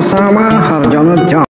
bersama Harjono Jam.